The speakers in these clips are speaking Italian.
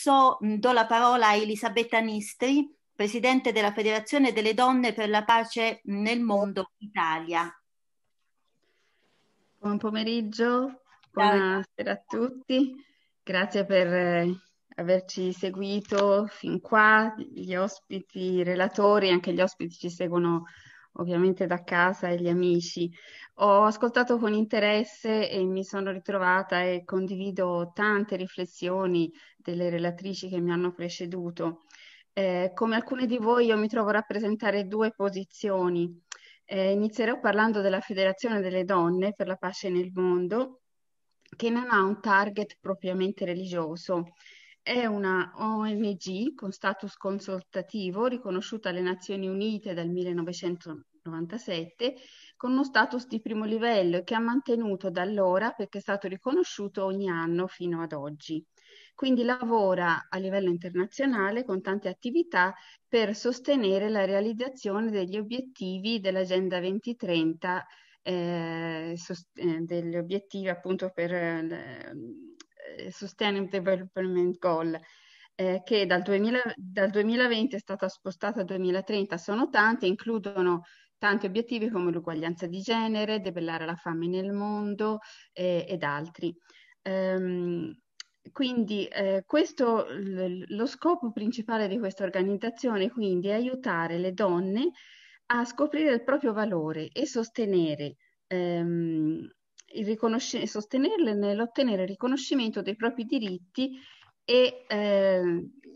So, do la parola a Elisabetta Nistri, Presidente della Federazione delle Donne per la Pace nel Mondo Italia. Buon pomeriggio, buonasera a tutti. Grazie per eh, averci seguito fin qua, gli ospiti, i relatori, anche gli ospiti ci seguono ovviamente da casa e gli amici. Ho ascoltato con interesse e mi sono ritrovata e condivido tante riflessioni delle relatrici che mi hanno preceduto. Eh, come alcune di voi io mi trovo a rappresentare due posizioni. Eh, inizierò parlando della Federazione delle Donne per la pace nel mondo, che non ha un target propriamente religioso. È una ONG con status consultativo riconosciuta alle Nazioni Unite dal 1997 con uno status di primo livello che ha mantenuto da allora perché è stato riconosciuto ogni anno fino ad oggi. Quindi lavora a livello internazionale con tante attività per sostenere la realizzazione degli obiettivi dell'Agenda 2030, eh, eh, degli obiettivi appunto per eh, Sustainable Development Goal. Eh, che dal, 2000, dal 2020 è stata spostata al 2030, sono tante, includono tanti obiettivi come l'uguaglianza di genere, debellare la fame nel mondo eh, ed altri. Um, quindi eh, questo, l- lo scopo principale di questa organizzazione quindi è aiutare le donne a scoprire il proprio valore e sostenere, ehm, il riconosc- sostenerle nell'ottenere il riconoscimento dei propri diritti e eh,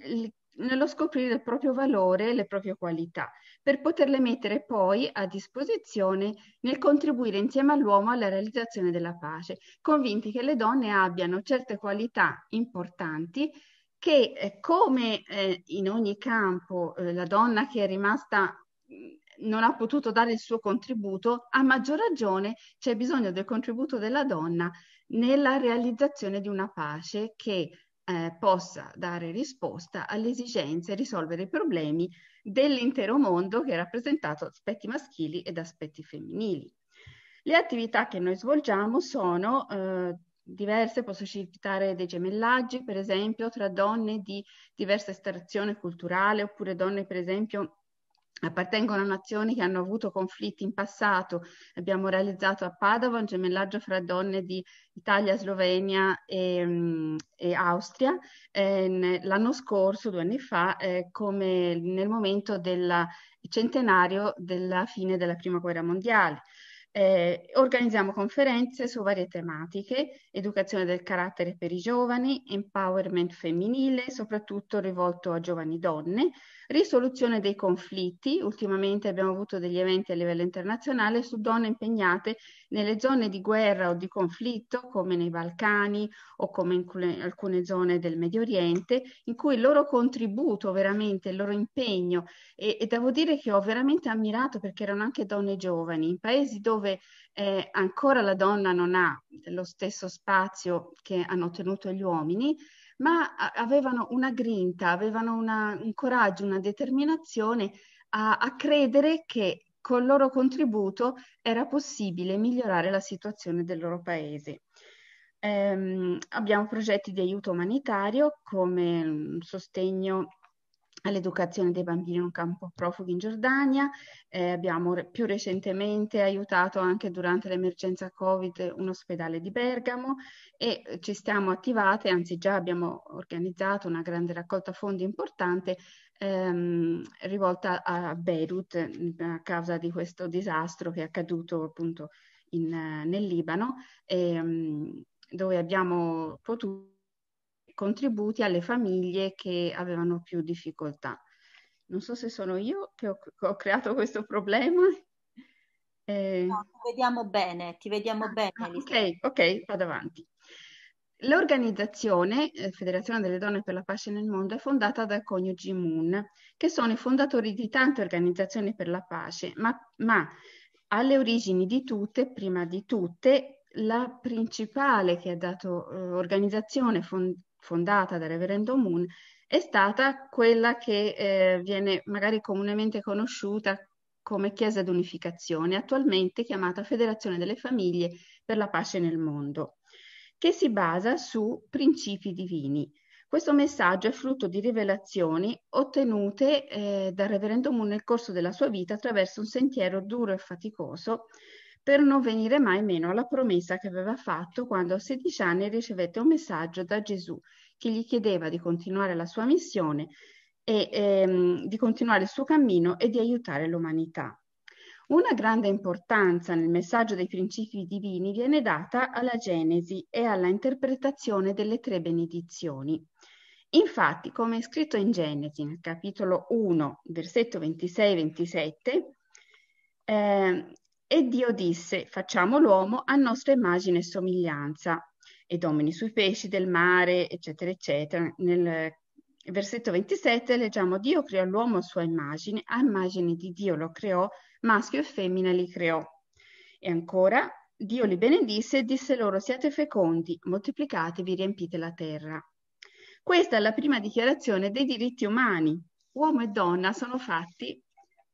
il, nello scoprire il proprio valore e le proprie qualità per poterle mettere poi a disposizione nel contribuire insieme all'uomo alla realizzazione della pace, convinti che le donne abbiano certe qualità importanti che eh, come eh, in ogni campo eh, la donna che è rimasta non ha potuto dare il suo contributo, a maggior ragione c'è bisogno del contributo della donna nella realizzazione di una pace che eh, possa dare risposta alle esigenze e risolvere i problemi dell'intero mondo che è rappresentato da aspetti maschili ed aspetti femminili. Le attività che noi svolgiamo sono eh, diverse, posso citare dei gemellaggi, per esempio, tra donne di diversa estrazione culturale, oppure donne, per esempio, appartengono a nazioni che hanno avuto conflitti in passato. Abbiamo realizzato a Padova un gemellaggio fra donne di Italia, Slovenia e, e Austria eh, l'anno scorso, due anni fa, eh, come nel momento del centenario della fine della Prima Guerra Mondiale. Eh, organizziamo conferenze su varie tematiche, educazione del carattere per i giovani, empowerment femminile, soprattutto rivolto a giovani donne, risoluzione dei conflitti. Ultimamente abbiamo avuto degli eventi a livello internazionale su donne impegnate nelle zone di guerra o di conflitto, come nei Balcani o come in alcune zone del Medio Oriente, in cui il loro contributo, veramente il loro impegno, e, e devo dire che ho veramente ammirato perché erano anche donne giovani, in paesi dove eh, ancora la donna non ha lo stesso spazio che hanno ottenuto gli uomini, ma avevano una grinta, avevano una, un coraggio, una determinazione a, a credere che col loro contributo era possibile migliorare la situazione del loro paese. Eh, abbiamo progetti di aiuto umanitario come un sostegno all'educazione dei bambini in un campo profughi in Giordania, eh, abbiamo re- più recentemente aiutato anche durante l'emergenza Covid un ospedale di Bergamo e eh, ci stiamo attivate, anzi già abbiamo organizzato una grande raccolta fondi importante ehm, rivolta a Beirut a causa di questo disastro che è accaduto appunto in, nel Libano, ehm, dove abbiamo potuto contributi alle famiglie che avevano più difficoltà. Non so se sono io che ho, che ho creato questo problema. Eh... No, ti vediamo bene, ti vediamo ah, bene. ok, ok, vado avanti. L'organizzazione eh, Federazione delle Donne per la Pace nel Mondo è fondata dal coniugi Moon, che sono i fondatori di tante organizzazioni per la pace, ma, ma alle origini di tutte, prima di tutte, la principale che ha dato eh, organizzazione fond- fondata dal Reverendo Moon è stata quella che eh, viene magari comunemente conosciuta come Chiesa d'Unificazione, attualmente chiamata Federazione delle Famiglie per la Pace nel Mondo, che si basa su principi divini. Questo messaggio è frutto di rivelazioni ottenute eh, dal Reverendo Moon nel corso della sua vita attraverso un sentiero duro e faticoso per non venire mai meno alla promessa che aveva fatto quando a 16 anni ricevette un messaggio da Gesù che gli chiedeva di continuare la sua missione e ehm, di continuare il suo cammino e di aiutare l'umanità. Una grande importanza nel messaggio dei principi divini viene data alla Genesi e alla interpretazione delle tre benedizioni. Infatti, come è scritto in Genesi, nel capitolo 1, versetto 26-27, eh, e Dio disse, facciamo l'uomo a nostra immagine e somiglianza, e domini sui pesci del mare, eccetera, eccetera. Nel versetto 27 leggiamo, Dio creò l'uomo a sua immagine, a immagine di Dio lo creò, maschio e femmina li creò. E ancora, Dio li benedisse e disse loro siate fecondi, moltiplicatevi, riempite la terra. Questa è la prima dichiarazione dei diritti umani. Uomo e donna sono fatti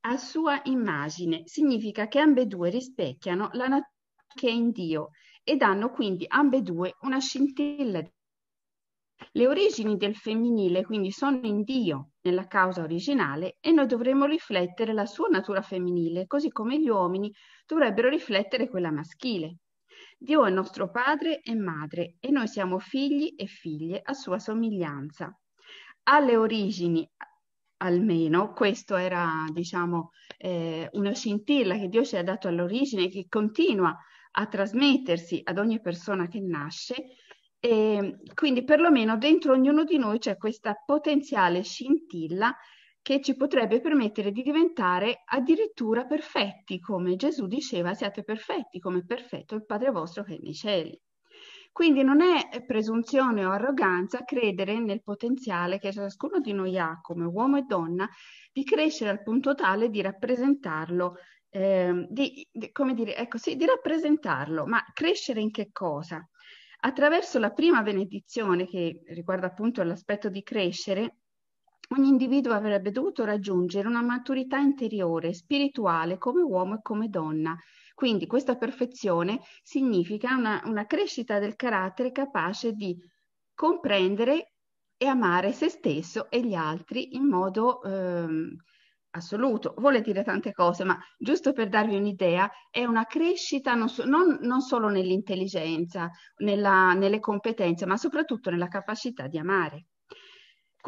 a sua immagine. Significa che ambedue rispecchiano la natura che è in Dio e danno quindi ambedue una scintilla le origini del femminile quindi sono in Dio, nella causa originale, e noi dovremmo riflettere la sua natura femminile, così come gli uomini dovrebbero riflettere quella maschile. Dio è nostro padre e madre e noi siamo figli e figlie a sua somiglianza. Alle origini, almeno, questo era, diciamo, eh, una scintilla che Dio ci ha dato all'origine che continua a trasmettersi ad ogni persona che nasce, e quindi perlomeno dentro ognuno di noi c'è questa potenziale scintilla che ci potrebbe permettere di diventare addirittura perfetti, come Gesù diceva, siate perfetti come perfetto il Padre vostro che è nei cieli. Quindi non è presunzione o arroganza credere nel potenziale che ciascuno di noi ha come uomo e donna di crescere al punto tale di rappresentarlo, eh, di, di, come dire, ecco sì, di rappresentarlo, ma crescere in che cosa? Attraverso la prima benedizione, che riguarda appunto l'aspetto di crescere, ogni individuo avrebbe dovuto raggiungere una maturità interiore, spirituale, come uomo e come donna. Quindi questa perfezione significa una, una crescita del carattere capace di comprendere e amare se stesso e gli altri in modo ehm, assoluto, vuole dire tante cose, ma giusto per darvi un'idea, è una crescita non, so, non, non solo nell'intelligenza, nella, nelle competenze, ma soprattutto nella capacità di amare.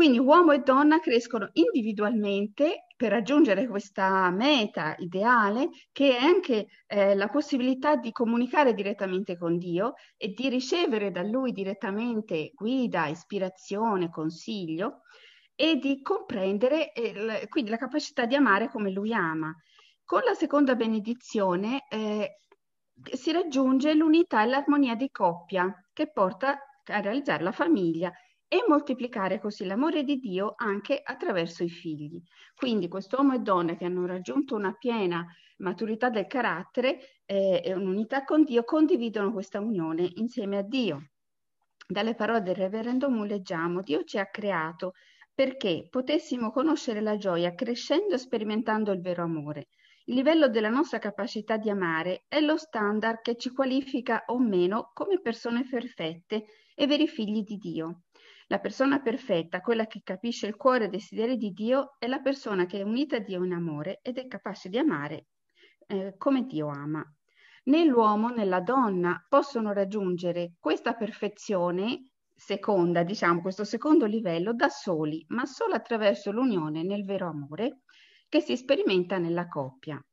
Quindi uomo e donna crescono individualmente per raggiungere questa meta ideale che è anche eh, la possibilità di comunicare direttamente con Dio e di ricevere da Lui direttamente guida, ispirazione, consiglio e di comprendere eh, quindi la capacità di amare come lui ama. Con la seconda benedizione eh, si raggiunge l'unità e l'armonia di coppia che porta a realizzare la famiglia e moltiplicare così l'amore di Dio anche attraverso i figli. Quindi quest'uomo e donna che hanno raggiunto una piena maturità del carattere eh, e un'unità con Dio condividono questa unione insieme a Dio. Dalle parole del reverendo Mu leggiamo, Dio ci ha creato perché potessimo conoscere la gioia crescendo e sperimentando il vero amore. Il livello della nostra capacità di amare è lo standard che ci qualifica o meno come persone perfette e veri figli di Dio. La persona perfetta, quella che capisce il cuore e i desideri di Dio, è la persona che è unita a Dio in amore ed è capace di amare eh, come Dio ama. Né l'uomo né la donna possono raggiungere questa perfezione seconda, diciamo, questo secondo livello da soli, ma solo attraverso l'unione nel vero amore che si sperimenta nella coppia.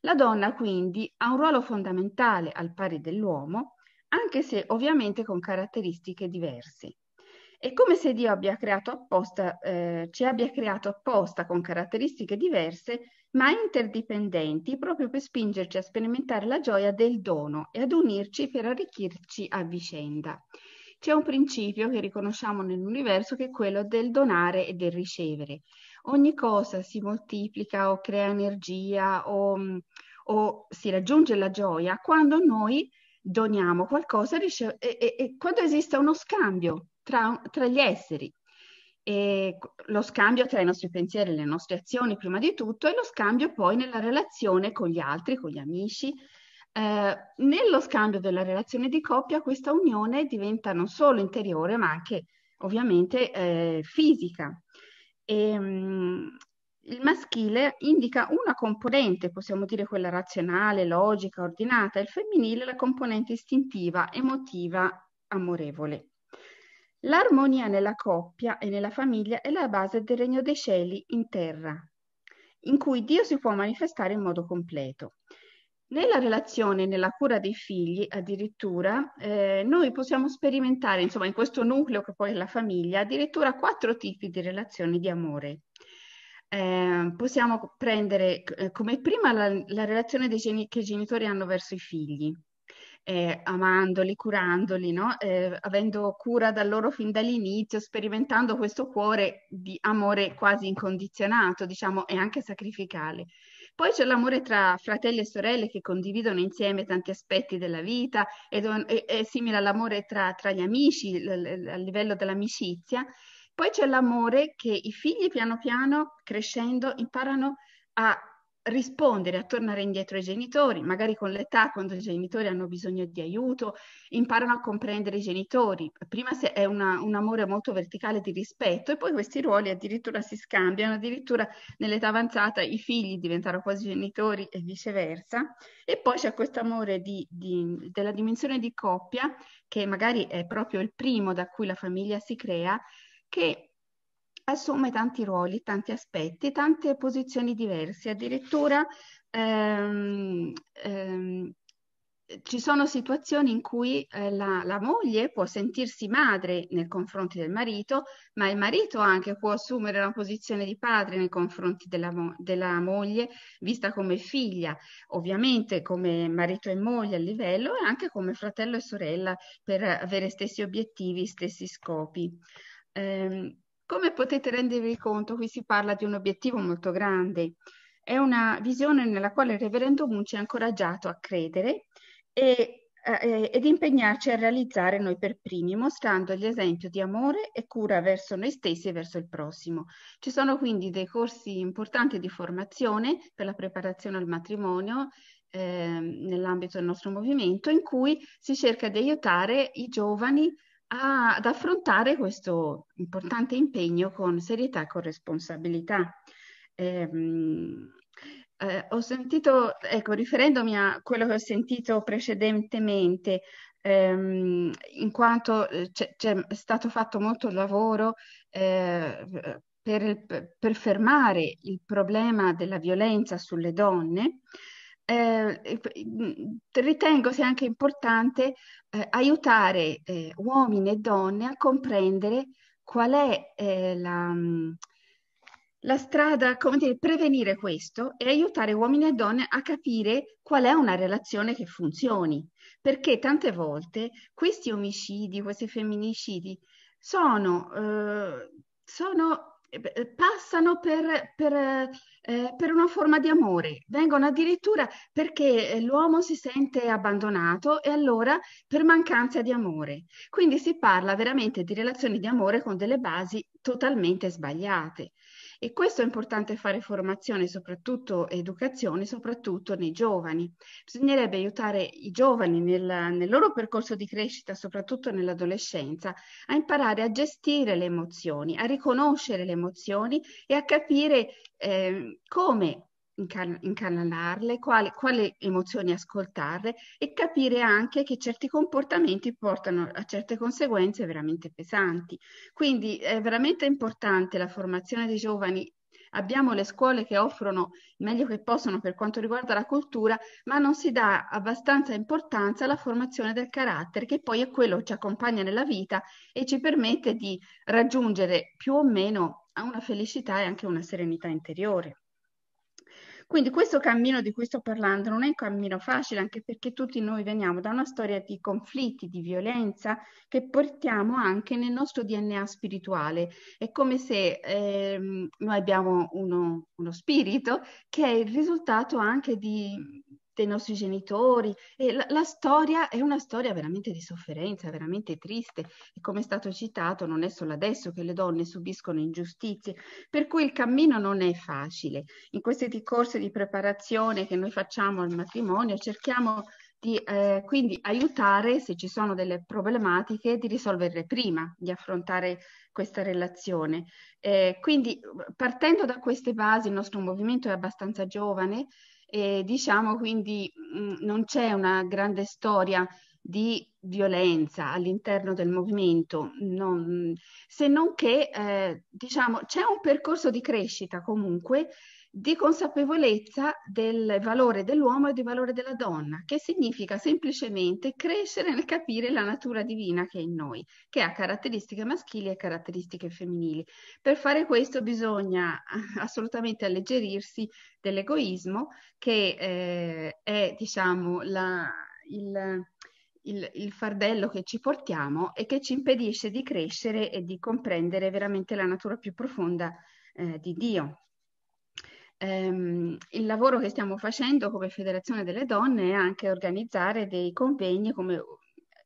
La donna quindi ha un ruolo fondamentale al pari dell'uomo, anche se ovviamente con caratteristiche diverse. È come se Dio abbia creato apposta, eh, ci abbia creato apposta con caratteristiche diverse, ma interdipendenti, proprio per spingerci a sperimentare la gioia del dono e ad unirci per arricchirci a vicenda c'è un principio che riconosciamo nell'universo che è quello del donare e del ricevere. Ogni cosa si moltiplica o crea energia o, o si raggiunge la gioia quando noi doniamo qualcosa e, e, e quando esiste uno scambio tra, tra gli esseri. E lo scambio tra i nostri pensieri e le nostre azioni prima di tutto e lo scambio poi nella relazione con gli altri, con gli amici, eh, nello scambio della relazione di coppia questa unione diventa non solo interiore ma anche ovviamente eh, fisica. E, mh, il maschile indica una componente, possiamo dire quella razionale, logica, ordinata, il femminile la componente istintiva, emotiva, amorevole. L'armonia nella coppia e nella famiglia è la base del regno dei cieli in terra, in cui Dio si può manifestare in modo completo. Nella relazione, nella cura dei figli, addirittura, eh, noi possiamo sperimentare, insomma, in questo nucleo che poi è la famiglia, addirittura quattro tipi di relazioni di amore. Eh, possiamo prendere eh, come prima la, la relazione geni- che i genitori hanno verso i figli, eh, amandoli, curandoli, no? eh, avendo cura da loro fin dall'inizio, sperimentando questo cuore di amore quasi incondizionato, diciamo, e anche sacrificale. Poi c'è l'amore tra fratelli e sorelle che condividono insieme tanti aspetti della vita, è, è simile all'amore tra, tra gli amici, a livello dell'amicizia. Poi c'è l'amore che i figli piano piano, crescendo, imparano a rispondere, a tornare indietro ai genitori, magari con l'età, quando i genitori hanno bisogno di aiuto, imparano a comprendere i genitori. Prima è una, un amore molto verticale di rispetto e poi questi ruoli addirittura si scambiano, addirittura nell'età avanzata i figli diventano quasi genitori e viceversa. E poi c'è questo amore di, di, della dimensione di coppia, che magari è proprio il primo da cui la famiglia si crea, che assume tanti ruoli, tanti aspetti, tante posizioni diverse, addirittura ehm, ehm, ci sono situazioni in cui eh, la, la, moglie può sentirsi madre nei confronti del marito, ma il marito anche può assumere una posizione di padre nei confronti della, della moglie, vista come figlia, ovviamente come marito e moglie a livello e anche come fratello e sorella per avere stessi obiettivi, stessi scopi. Eh, come potete rendervi conto, qui si parla di un obiettivo molto grande. È una visione nella quale il reverendo Moon ha incoraggiato a credere e, eh, ed impegnarci a realizzare noi per primi, mostrando l'esempio di amore e cura verso noi stessi e verso il prossimo. Ci sono quindi dei corsi importanti di formazione per la preparazione al matrimonio, eh, nell'ambito del nostro movimento, in cui si cerca di aiutare i giovani a, ad affrontare questo importante impegno con serietà e con responsabilità. Eh, eh, ho sentito, ecco, riferendomi a quello che ho sentito precedentemente, ehm, in quanto eh, c'è, c'è, stato fatto molto lavoro eh, per, per fermare il problema della violenza sulle donne, eh, ritengo sia anche importante eh, aiutare eh, uomini e donne a comprendere qual è eh, la, la, strada, come dire, prevenire questo e aiutare uomini e donne a capire qual è una relazione che funzioni, perché tante volte questi omicidi, questi femminicidi sono, eh, sono passano per, per, eh, per, una forma di amore, vengono addirittura perché l'uomo si sente abbandonato e allora per mancanza di amore. Quindi si parla veramente di relazioni di amore con delle basi totalmente sbagliate. E questo è importante fare formazione, soprattutto educazione, soprattutto nei giovani. Bisognerebbe aiutare i giovani nel, nel loro percorso di crescita, soprattutto nell'adolescenza, a imparare a gestire le emozioni, a riconoscere le emozioni e a capire eh, come incan- incanalarle, quali, quali emozioni ascoltarle e capire anche che certi comportamenti portano a certe conseguenze veramente pesanti. Quindi è veramente importante la formazione dei giovani abbiamo le scuole che offrono il meglio che possono per quanto riguarda la cultura, ma non si dà abbastanza importanza alla formazione del carattere, che poi è quello che ci accompagna nella vita e ci permette di raggiungere più o meno una felicità e anche una serenità interiore. Quindi questo cammino di cui sto parlando non è un cammino facile, anche perché tutti noi veniamo da una storia di conflitti, di violenza che portiamo anche nel nostro DNA spirituale. È come se ehm, noi abbiamo uno, uno spirito che è il risultato anche di dei nostri genitori. E la, la, storia è una storia veramente di sofferenza, veramente triste. E come è stato citato, non è solo adesso che le donne subiscono ingiustizie, per cui il cammino non è facile. In questi corsi di preparazione che noi facciamo al matrimonio cerchiamo di eh, quindi aiutare, se ci sono delle problematiche, di risolverle prima, di affrontare questa relazione. Eh, quindi partendo da queste basi, il nostro movimento è abbastanza giovane e diciamo quindi mh, mm, non c'è una grande storia di violenza all'interno del movimento, non, se non che eh, diciamo c'è un percorso di crescita comunque di consapevolezza del valore dell'uomo e del valore della donna, che significa semplicemente crescere nel capire la natura divina che è in noi, che ha caratteristiche maschili e caratteristiche femminili. Per fare questo bisogna assolutamente alleggerirsi dell'egoismo, che eh, è, diciamo, la, il, il, il, fardello che ci portiamo e che ci impedisce di crescere e di comprendere veramente la natura più profonda eh, di Dio ehm, il lavoro che stiamo facendo come Federazione delle Donne è anche organizzare dei convegni come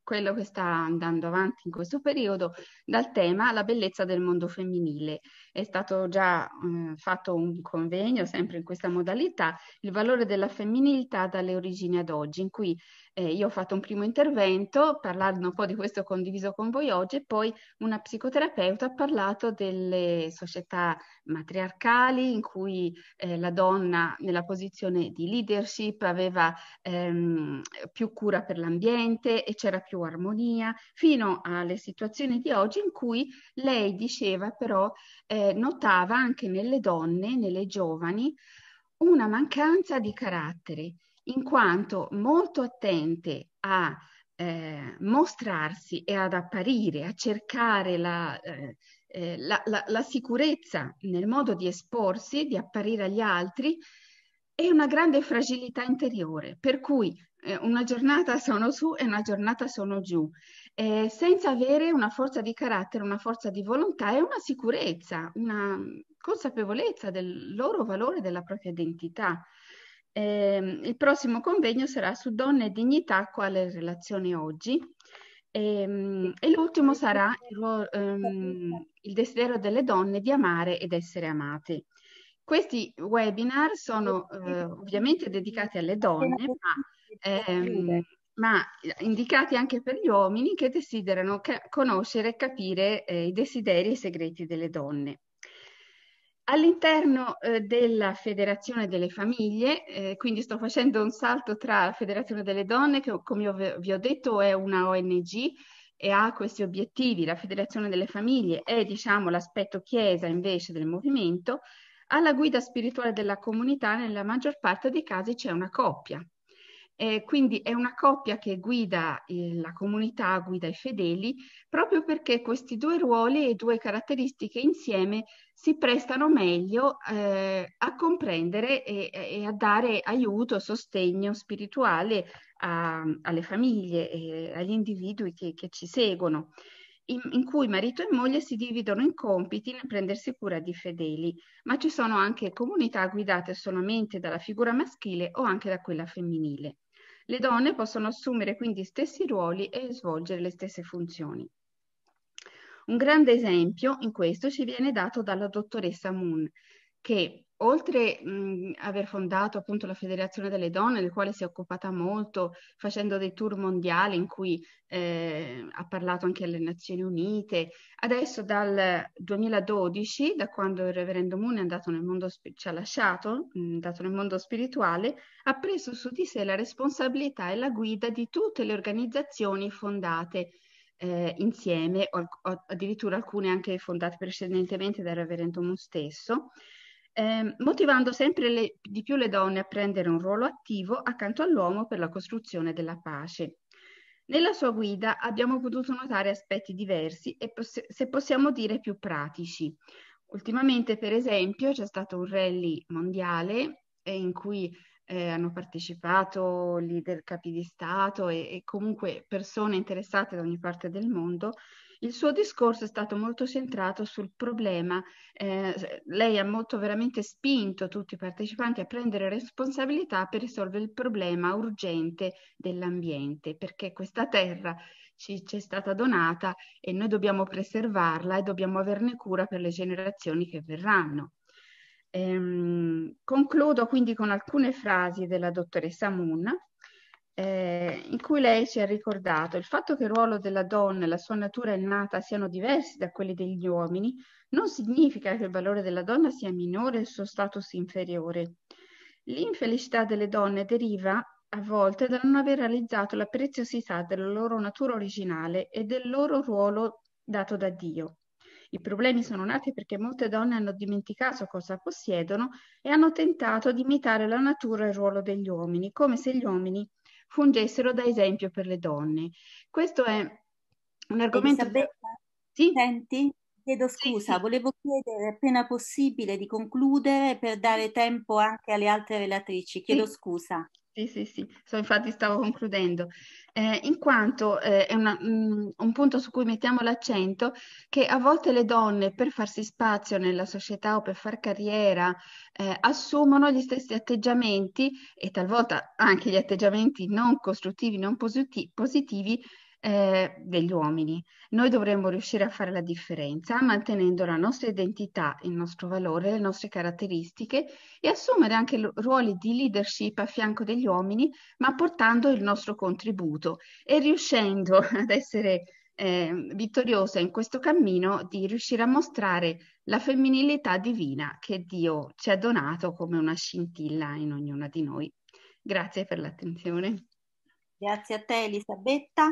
quello che sta andando avanti in questo periodo dal tema La bellezza del mondo femminile. È stato già eh, fatto un convegno sempre in questa modalità, il valore della femminilità dalle origini ad oggi, in cui eh, io ho fatto un primo intervento parlando un po' di questo condiviso con voi oggi e poi una psicoterapeuta ha parlato delle società matriarcali in cui eh, la donna nella posizione di leadership aveva ehm, più cura per l'ambiente e c'era più armonia, fino alle situazioni di oggi in cui lei diceva però eh, notava anche nelle donne, nelle giovani, una mancanza di carattere in quanto molto attente a eh, mostrarsi e ad apparire, a cercare la, eh, eh, la, la, la, sicurezza nel modo di esporsi, di apparire agli altri, e una grande fragilità interiore, per cui eh, una giornata sono su e una giornata sono giù, eh, senza avere una forza di carattere, una forza di volontà e una sicurezza, una consapevolezza del loro valore, della propria identità. Eh, il prossimo convegno sarà su donne e dignità, quale relazione oggi. E, ehm, e l'ultimo sarà il, um, il desiderio delle donne di amare ed essere amate. Questi webinar sono eh, ovviamente dedicati alle donne, ma, ehm, ma, indicati anche per gli uomini che desiderano ca- conoscere e capire eh, i desideri e i segreti delle donne. All'interno eh, della Federazione delle Famiglie, eh, quindi sto facendo un salto tra la Federazione delle Donne, che come vi ho detto è una ONG e ha questi obiettivi, la Federazione delle Famiglie è diciamo l'aspetto chiesa invece del movimento, alla guida spirituale della comunità nella maggior parte dei casi c'è una coppia, eh, quindi è una coppia che guida eh, la comunità, guida i fedeli, proprio perché questi due ruoli e due caratteristiche insieme si prestano meglio eh, a comprendere e, e, a dare aiuto, sostegno spirituale a, alle famiglie e agli individui che, che ci seguono. In, in, cui marito e moglie si dividono in compiti nel prendersi cura di fedeli, ma ci sono anche comunità guidate solamente dalla figura maschile o anche da quella femminile. Le donne possono assumere quindi gli stessi ruoli e svolgere le stesse funzioni. Un grande esempio in questo ci viene dato dalla dottoressa Moon, che oltre a aver fondato appunto la Federazione delle Donne, del quale si è occupata molto, facendo dei tour mondiali in cui eh, ha parlato anche alle Nazioni Unite, adesso dal 2012, da quando il Reverendo Moon è andato nel mondo, ci ha lasciato, è andato nel mondo spirituale, ha preso su di sé la responsabilità e la guida di tutte le organizzazioni fondate eh, insieme, o, o addirittura alcune anche fondate precedentemente dal Reverendo Moon stesso, eh, motivando sempre le, di più le donne a prendere un ruolo attivo accanto all'uomo per la costruzione della pace. Nella sua guida abbiamo potuto notare aspetti diversi e poss- se possiamo dire più pratici. Ultimamente, per esempio, c'è stato un rally mondiale eh, in cui eh, hanno partecipato leader capi di Stato e, e comunque persone interessate da ogni parte del mondo il suo discorso è stato molto centrato sul problema, eh, lei ha molto veramente spinto tutti i partecipanti a prendere responsabilità per risolvere il problema urgente dell'ambiente, perché questa terra ci, ci è stata donata e noi dobbiamo preservarla e dobbiamo averne cura per le generazioni che verranno. Ehm, concludo quindi con alcune frasi della dottoressa Moon eh, in cui lei ci ha ricordato il fatto che il ruolo della donna e la sua natura innata siano diversi da quelli degli uomini, non significa che il valore della donna sia minore e il suo status inferiore. L'infelicità delle donne deriva a volte da non aver realizzato la preziosità della loro natura originale e del loro ruolo dato da Dio. I problemi sono nati perché molte donne hanno dimenticato cosa possiedono e hanno tentato di imitare la natura e il ruolo degli uomini, come se gli uomini fungessero da esempio per le donne. Questo è un argomento... Elisabetta, sì? senti? Chiedo scusa, sì, sì. volevo chiedere appena possibile di concludere per dare tempo anche alle altre relatrici. Chiedo scusa. Sì, sì, sì, so, infatti stavo concludendo, eh, in quanto eh, è una, mm, un punto su cui mettiamo l'accento che a volte le donne per farsi spazio nella società o per far carriera eh, assumono gli stessi atteggiamenti e talvolta anche gli atteggiamenti non costruttivi, non positi- positivi eh, degli uomini. Noi dovremmo riuscire a fare la differenza mantenendo la nostra identità, il nostro valore, le nostre caratteristiche e assumere anche ruoli di leadership a fianco degli uomini, ma portando il nostro contributo e riuscendo ad essere eh, vittoriosa in questo cammino di riuscire a mostrare la femminilità divina che Dio ci ha donato come una scintilla in ognuna di noi. Grazie per l'attenzione. Grazie a te Elisabetta.